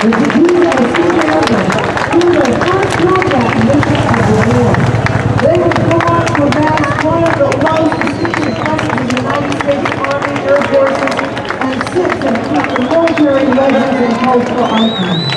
Mr. Cruz were first. They to one of the most distinguished in the United States Army, Air Forces, and six of military legends and cultural icons.